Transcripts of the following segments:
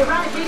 Eradication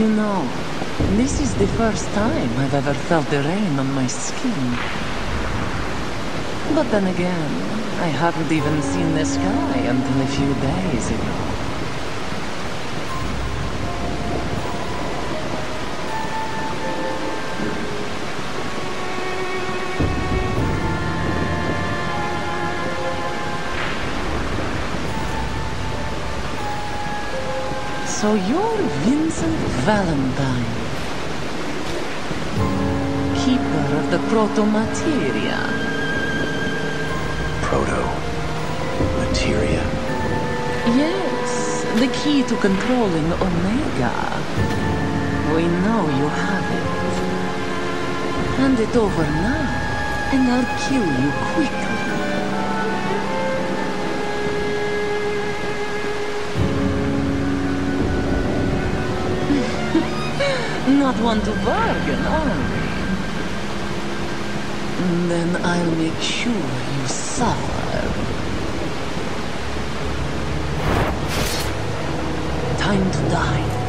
You know, this is the first time I've ever felt the rain on my skin. But then again, I haven't even seen the sky until a few days ago. So you're Vincent Valentine, keeper of the proto-materia. Proto. Materia. Yes, the key to controlling Omega. We know you have it. Hand it over now, and I'll kill you quickly. Not one to bargain, are we? Then I'll make sure you suffer. Time to die.